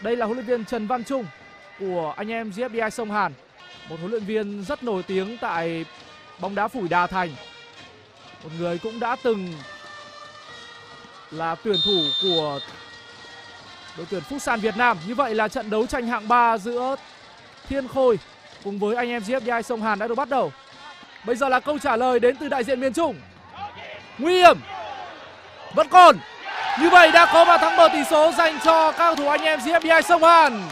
Đây là huấn luyện viên Trần Văn Trung của anh em GFDI Sông Hàn. Một huấn luyện viên rất nổi tiếng tại bóng đá phủi Đà Thành. Một người cũng đã từng là tuyển thủ của đội tuyển Phúc San Việt Nam. Như vậy là trận đấu tranh hạng 3 giữa Thiên Khôi cùng với anh em GFDI Sông Hàn đã được bắt đầu. Bây giờ là câu trả lời đến từ đại diện miền Trung. Nguy hiểm. Vẫn còn. Như vậy đã có bàn thắng mở tỷ số dành cho các cầu thủ anh em GFBI Sông Hàn.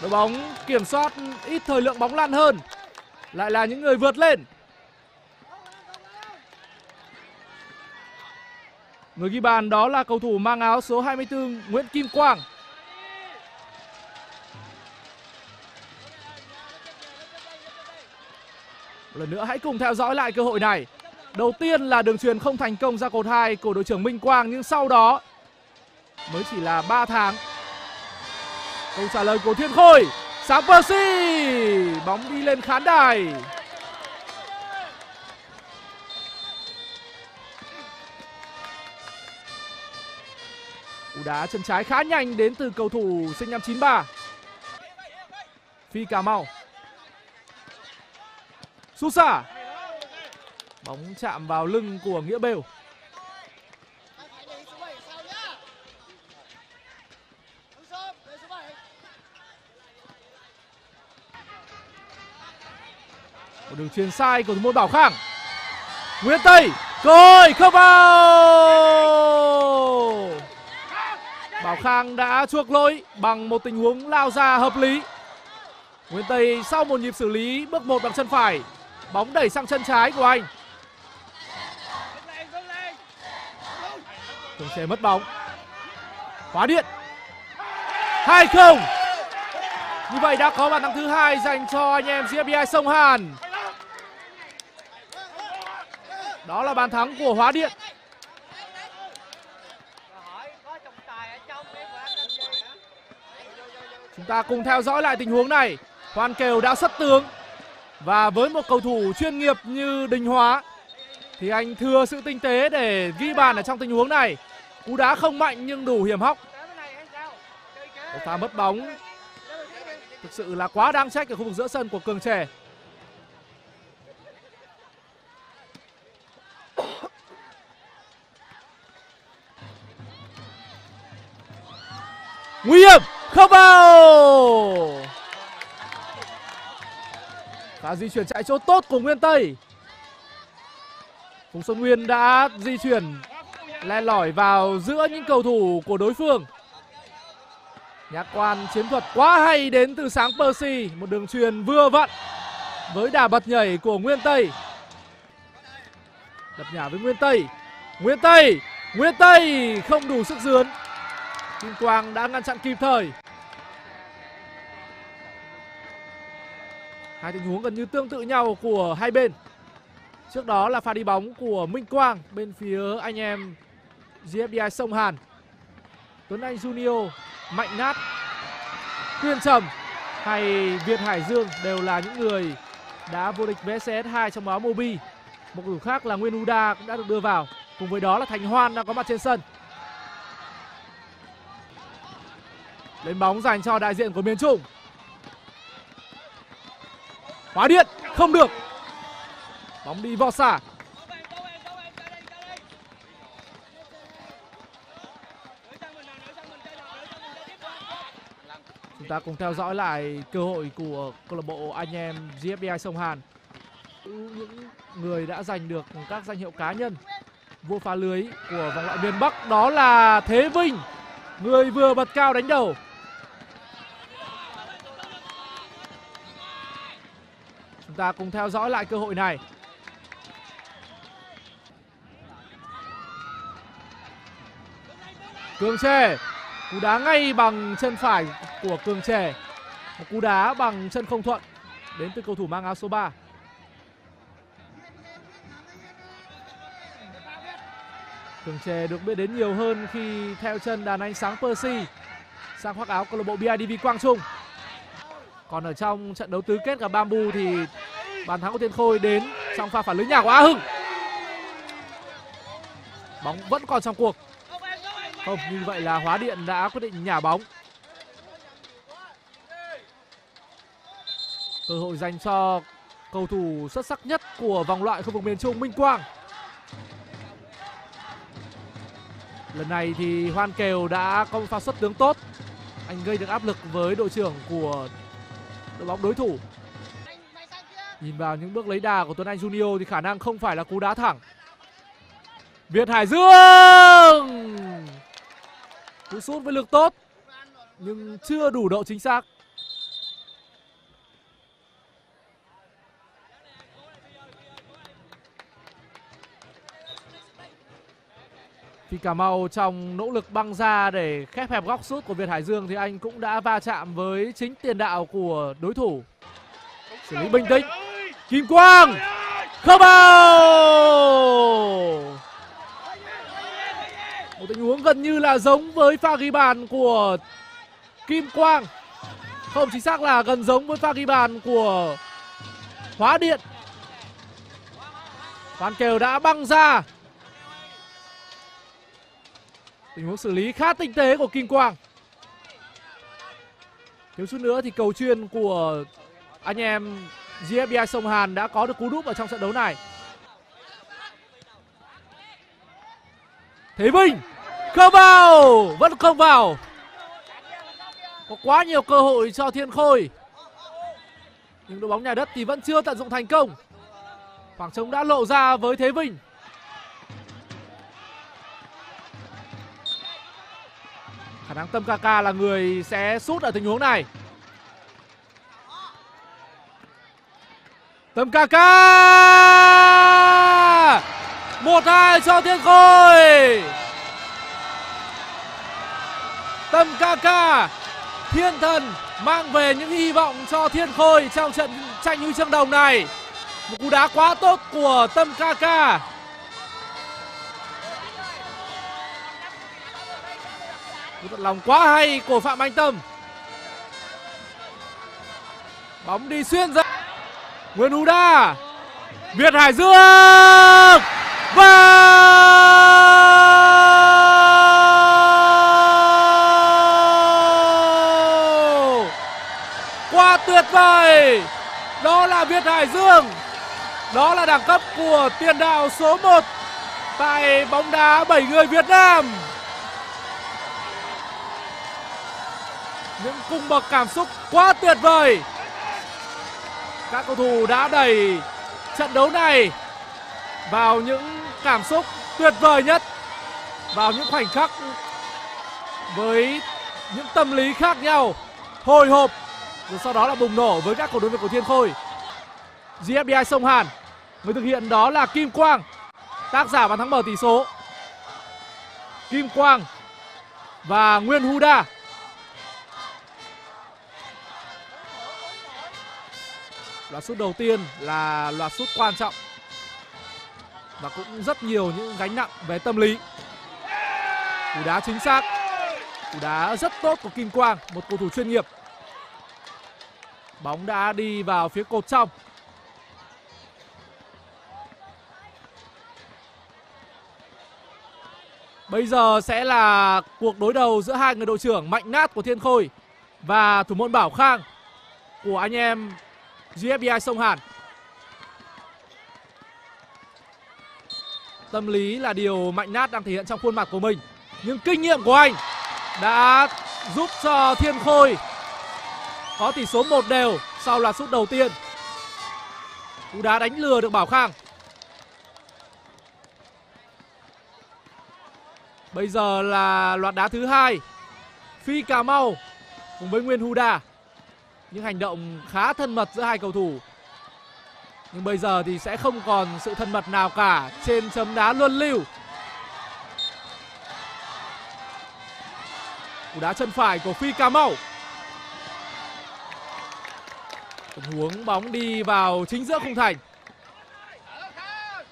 Đội bóng kiểm soát ít thời lượng bóng lăn hơn. Lại là những người vượt lên. Người ghi bàn đó là cầu thủ mang áo số 24 Nguyễn Kim Quang. Một lần nữa hãy cùng theo dõi lại cơ hội này. Đầu tiên là đường truyền không thành công ra cột 2 của đội trưởng Minh Quang nhưng sau đó mới chỉ là 3 tháng. Câu trả lời của Thiên Khôi, Sáng Percy, bóng đi lên khán đài. Cú đá chân trái khá nhanh đến từ cầu thủ sinh năm 93. Phi Cà Mau. Susa. Bóng chạm vào lưng của Nghĩa Bêu. Một đường truyền sai của thủ môn Bảo Khang. Nguyễn Tây, rồi không vào. Bảo Khang đã chuộc lỗi bằng một tình huống lao ra hợp lý. Nguyễn Tây sau một nhịp xử lý bước một bằng chân phải, bóng đẩy sang chân trái của anh. Tường sẽ mất bóng. Khóa điện. 2-0. Như vậy đã có bàn thắng thứ hai dành cho anh em GFBI Sông Hàn. Đó là bàn thắng của Hóa Điện. Chúng ta cùng theo dõi lại tình huống này. hoàn Kiều đã xuất tướng. Và với một cầu thủ chuyên nghiệp như Đình Hóa, thì anh thừa sự tinh tế để ghi bàn ở trong tình huống này. Cú đá không mạnh nhưng đủ hiểm hóc. Một pha mất bóng thực sự là quá đáng trách ở khu vực giữa sân của Cường Trẻ. Nguy hiểm, không vào. Và di chuyển chạy chỗ tốt của Nguyên Tây. Phùng Xuân Nguyên đã di chuyển len lỏi vào giữa những cầu thủ của đối phương. Nhạc quan chiến thuật quá hay đến từ sáng Percy, một đường truyền vừa vặn với đà bật nhảy của Nguyên Tây. Đập nhả với Nguyên Tây. Nguyên Tây, Nguyên Tây không đủ sức dướn. Kim Quang đã ngăn chặn kịp thời. Hai tình huống gần như tương tự nhau của hai bên. Trước đó là pha đi bóng của Minh Quang bên phía anh em GFDI Sông Hàn. Tuấn Anh Junior, Mạnh Nát, Tuyên Trầm hay Việt Hải Dương đều là những người đã vô địch VCS 2 trong áo Mobi. Một cầu thủ khác là Nguyên Uda cũng đã được đưa vào. Cùng với đó là Thành Hoan đang có mặt trên sân. Lên bóng dành cho đại diện của miền Trung. Hóa điện, không được. Bóng đi vào xả. Ta cùng theo dõi lại cơ hội của câu lạc bộ anh em GFBI Sông Hàn. Ừ, những người đã giành được các danh hiệu cá nhân vua phá lưới của vòng loại miền Bắc đó là Thế Vinh, người vừa bật cao đánh đầu. Chúng ta cùng theo dõi lại cơ hội này. Cường Trề Cú đá ngay bằng chân phải của Cường trẻ Một cú đá bằng chân không thuận Đến từ cầu thủ mang áo số 3 Cường trẻ được biết đến nhiều hơn khi theo chân đàn anh sáng Percy sang khoác áo câu lạc bộ BIDV Quang Trung. Còn ở trong trận đấu tứ kết gặp Bamboo thì bàn thắng của Thiên Khôi đến trong pha phản lưới nhà của A Hưng. Bóng vẫn còn trong cuộc. Không, như vậy là Hóa Điện đã quyết định nhả bóng. Cơ hội dành cho cầu thủ xuất sắc nhất của vòng loại khu vực miền Trung Minh Quang. Lần này thì Hoan Kèo đã có một pha xuất tướng tốt. Anh gây được áp lực với đội trưởng của đội bóng đối thủ. Nhìn vào những bước lấy đà của Tuấn Anh Junior thì khả năng không phải là cú đá thẳng. Việt Hải Dương Cú sút với lực tốt, Nhưng chưa đủ độ chính xác Thì Cà Mau trong nỗ lực băng ra để khép hẹp góc sút của Việt Hải Dương thì anh cũng đã va chạm với chính tiền đạo của đối thủ. Xử lý bình tĩnh. Kim Quang không vào. Một tình huống gần như là giống với pha ghi bàn của Kim Quang. Không chính xác là gần giống với pha ghi bàn của Hóa Điện. Phan Kèo đã băng ra tình huống xử lý khá tinh tế của Kim Quang. Thiếu chút nữa thì cầu chuyên của anh em GFBI Sông Hàn đã có được cú đúp ở trong trận đấu này. Thế Vinh không vào vẫn không vào. Có quá nhiều cơ hội cho Thiên Khôi. Nhưng đội bóng nhà đất thì vẫn chưa tận dụng thành công. Khoảng trống đã lộ ra với Thế Vinh. Khả năng tâm Kaka là người sẽ sút ở tình huống này. Tâm Kaka một hai cho thiên khôi! Tâm Kaka thiên thần mang về những hy vọng cho thiên khôi trong trận tranh huy chương đồng này. Một cú đá quá tốt của tâm Kaka cú tận lòng quá hay của phạm anh tâm. Bóng đi xuyên ra. Nguyễn hữu đa. Việt hải dương. Và quá tuyệt vời. Đó là việt hải dương. Đó là đẳng cấp của tiền đạo số 1 tại bóng đá 7 người Việt Nam. Những cung bậc cảm xúc quá tuyệt vời. Các cầu thủ đã đẩy trận đấu này vào những cảm xúc tuyệt vời nhất, vào những khoảnh khắc với những tâm lý khác nhau, hồi hộp, rồi sau đó là bùng nổ với các cổ động viên của Thiên Khôi. GFBI Sông Hàn người thực hiện đó là Kim Quang, tác giả bàn thắng mở tỷ số. Kim Quang và Nguyên Huda loạt sút đầu tiên là loạt sút quan trọng. Và cũng rất nhiều những gánh nặng về tâm lý. Cú đá chính xác. Cú đá rất tốt của kim quang, một cầu thủ chuyên nghiệp. Bóng đã đi vào phía cột trong. Bây giờ sẽ là cuộc đối đầu giữa hai người đội trưởng mạnh nát của Thiên Khôi và thủ môn Bảo Khang của anh em GFBI Sông Hàn. Tâm lý là điều Mạnh Nát đang thể hiện trong khuôn mặt của mình. Nhưng kinh nghiệm của anh đã giúp cho Thiên Khôi có tỷ số một đều sau loạt sút đầu tiên. Cú đá đánh lừa được Bảo Khang. Bây giờ là loạt đá thứ hai. Phi Cà Mau cùng với Nguyên Huda những hành động khá thân mật giữa hai cầu thủ. Nhưng bây giờ thì sẽ không còn sự thân mật nào cả trên chấm đá luân lưu. Cú đá chân phải của phi cà mau. Tình huống bóng đi vào chính giữa khung thành.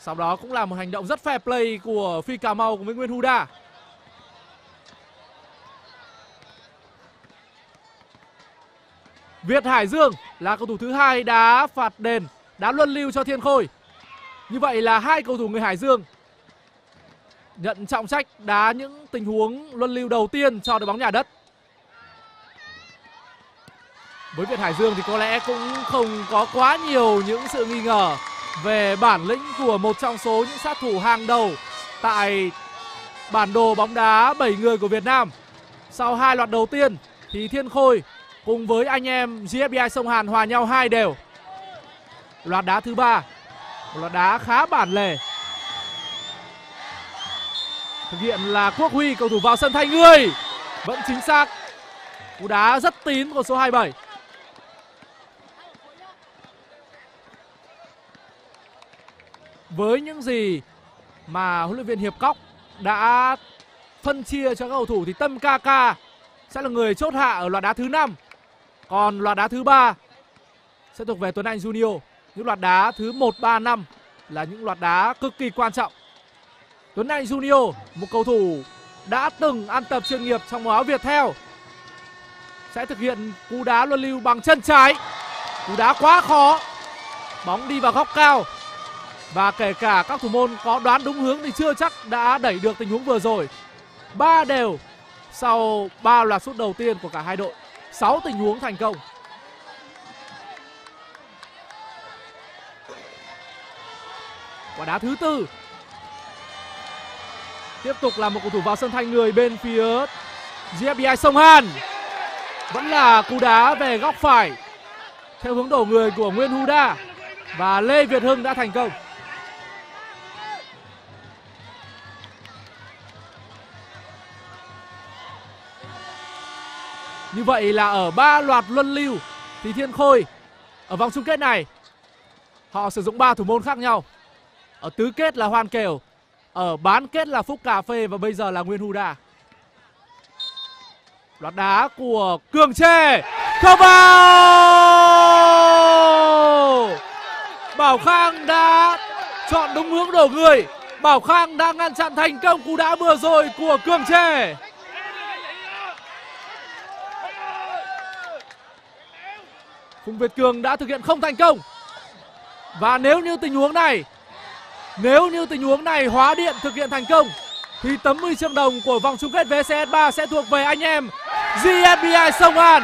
Sau đó cũng là một hành động rất fair play của phi cà mau cùng với nguyên huda. Việt Hải Dương là cầu thủ thứ hai đá phạt đền, đá luân lưu cho Thiên Khôi. Như vậy là hai cầu thủ người Hải Dương nhận trọng trách đá những tình huống luân lưu đầu tiên cho đội bóng nhà đất. Với Việt Hải Dương thì có lẽ cũng không có quá nhiều những sự nghi ngờ về bản lĩnh của một trong số những sát thủ hàng đầu tại bản đồ bóng đá 7 người của Việt Nam. Sau hai loạt đầu tiên thì Thiên Khôi cùng với anh em GFBI Sông Hàn hòa nhau hai đều. Loạt đá thứ ba, một loạt đá khá bản lề. Thực hiện là Quốc Huy cầu thủ vào sân thay người. Vẫn chính xác. Cú đá rất tín của số 27. Với những gì mà huấn luyện viên Hiệp Cóc đã phân chia cho các cầu thủ thì Tâm Kaka sẽ là người chốt hạ ở loạt đá thứ năm còn loạt đá thứ ba sẽ thuộc về Tuấn Anh Junior những loạt đá thứ 1, 3, 5 là những loạt đá cực kỳ quan trọng Tuấn Anh Junior một cầu thủ đã từng ăn tập chuyên nghiệp trong màu áo Việt theo sẽ thực hiện cú đá luân lưu bằng chân trái cú đá quá khó bóng đi vào góc cao và kể cả các thủ môn có đoán đúng hướng thì chưa chắc đã đẩy được tình huống vừa rồi. Ba đều sau ba loạt sút đầu tiên của cả hai đội. 6 tình huống thành công. Quả đá thứ tư. Tiếp tục là một cầu thủ vào sân thay người bên phía GFBI Sông Hàn. Vẫn là cú đá về góc phải, theo hướng đổ người của Nguyên Huda và Lê Việt Hưng đã thành công. Như vậy là ở ba loạt luân lưu thì Thiên Khôi ở vòng chung kết này họ sử dụng ba thủ môn khác nhau. Ở tứ kết là Hoan Kiều, ở bán kết là Phúc Cà Phê và bây giờ là Nguyên Huda. Loạt đá của Cường Trê không vào. Bảo Khang đã chọn đúng hướng đổ người. Bảo Khang đã ngăn chặn thành công cú đá vừa rồi của Cường Trê. Phùng Việt Cường đã thực hiện không thành công. Và nếu như tình huống này, nếu như tình huống này hóa điện thực hiện thành công, thì tấm 10 triệu đồng của vòng chung kết VCS 3 sẽ thuộc về anh em GFBI Sông An.